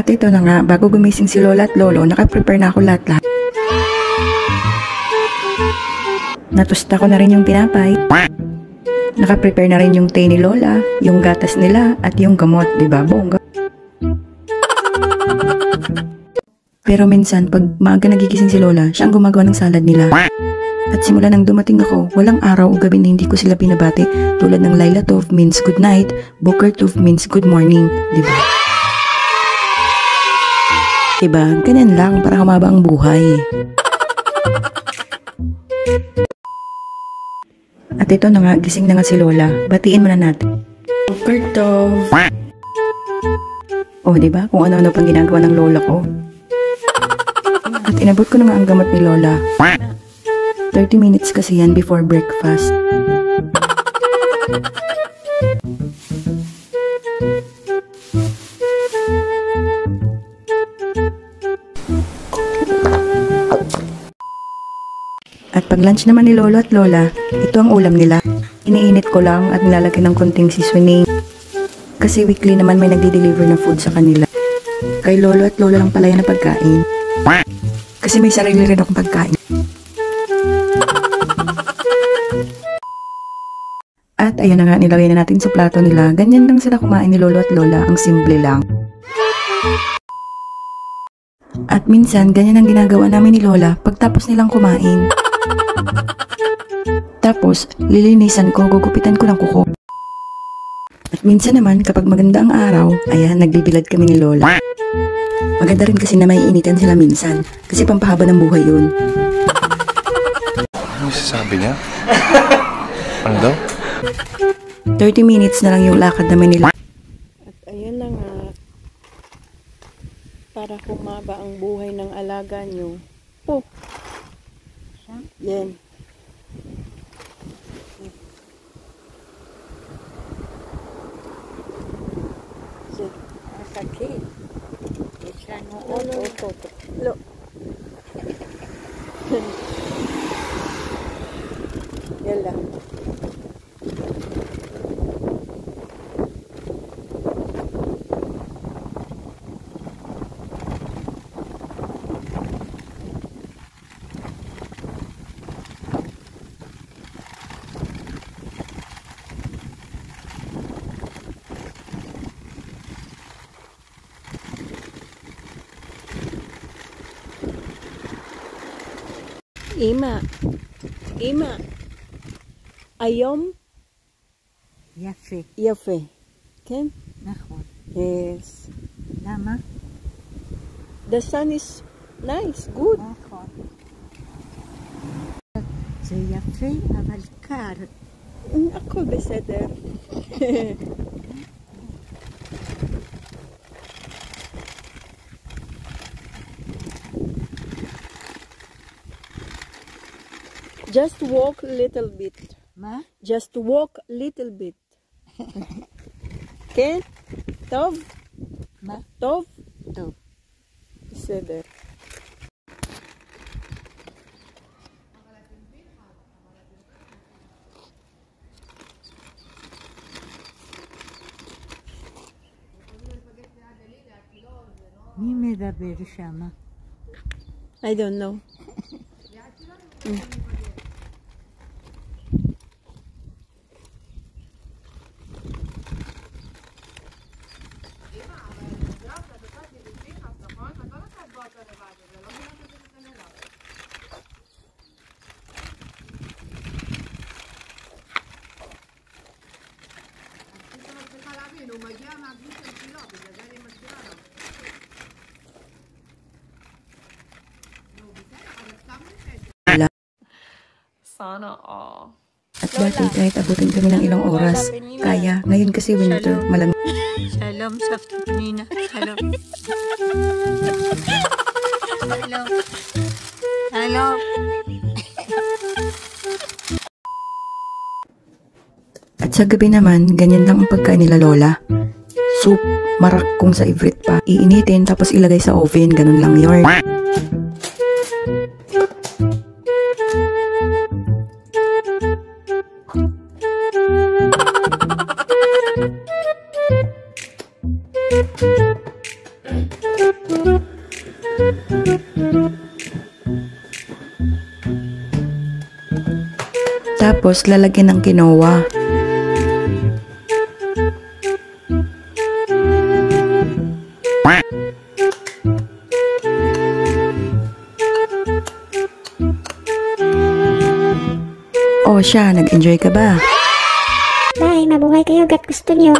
At ito na nga, bago gumising si Lola at Lolo, nakaprepare na ako lahat-lahat. Natusta ko na rin yung tinapay. Nakaprepare na rin yung tea ni Lola, yung gatas nila, at yung gamot, di ba? Bongga. Pero minsan, pag maaga nagigising si Lola, siya ang gumagawa ng salad nila. At simula nang dumating ako, walang araw o gabi na hindi ko sila pinabati tulad ng Laila Tov means good night, Booker Tov means good morning, di ba? Diba? Ganyan lang para humaba ang buhay. At ito na nga, gising na nga si Lola. Batiin muna natin. Booker Tov. Oh, di ba? Kung ano-ano pang ginagawa ng lola ko. At inabot ko na nga ang gamot ni Lola. 30 minutes kasi yan before breakfast. Pag lunch naman ni Lolo at Lola, ito ang ulam nila. Iniinit ko lang at nilalagay ng konting seasoning. Kasi weekly naman may nagdi-deliver na food sa kanila. Kay Lolo at Lola lang pala yan ang pagkain. Kasi may sarili rin akong pagkain. At ayun na nga, nilagay na natin sa plato nila. Ganyan lang sila kumain ni Lolo at Lola. Ang simple lang. At minsan, ganyan ang ginagawa namin ni Lola pagtapos nilang kumain. Tapos, lilinisan ko, gugupitan ko ng kuko. At minsan naman, kapag maganda ang araw, ayan, nagbibilad kami ni Lola. Maganda rin kasi na may initan sila minsan, kasi pampahaba ng buhay yun. Ano yung sasabi niya? Ano daw? 30 minutes na lang yung lakad namin nila. At ayun na nga, para humaba ang buhay ng alaga nyo. Oh! Yan. Sakit. Isa noon, Ano? oto. Lo. Yan lang. Ima. Ima. היום יפה, יפה. כן? נכון. Yes. למה? The sun is nice, good. נכון. זה יפה, אבל קר. הכל בסדר. Just walk little bit. מה? Just walk little bit. כן? טוב? מה? טוב? טוב. בסדר. מי מדבר שמה? I don't know. no? Oo. At dati kahit abutin kami ng ilang oras, kaya. Ngayon kasi winter, malamig. Shalom, soft Nina. Hello. Hello. Hello. At sa gabi naman, ganyan lang ang pagkain nila Lola. Soup, marak kung sa ivrit pa. Iinitin tapos ilagay sa oven, ganun lang yun. Tapos lalagyan ng quinoa. O siya, nag-enjoy ka ba? Bye, mabuhay kayo gat gusto niyo.